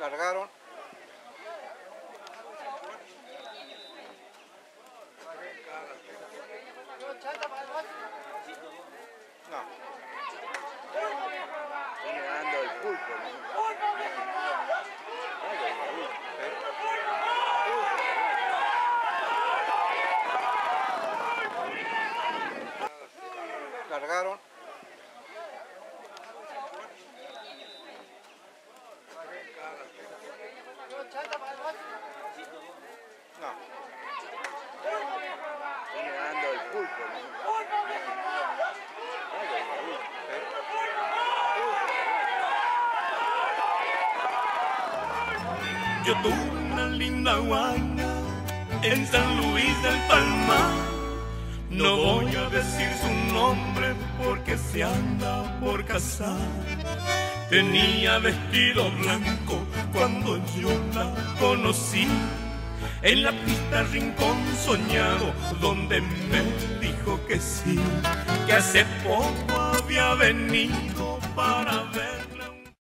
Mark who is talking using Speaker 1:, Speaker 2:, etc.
Speaker 1: largaron. No.
Speaker 2: Largaron.
Speaker 3: Yo tuve una linda guaina en San Luis del Palmar. No voy a decir su nombre porque se anda por casar. Tenía vestido blanco cuando yo la conocí. En la pista Rincón Soñado, donde me dijo que sí, que hace poco había venido para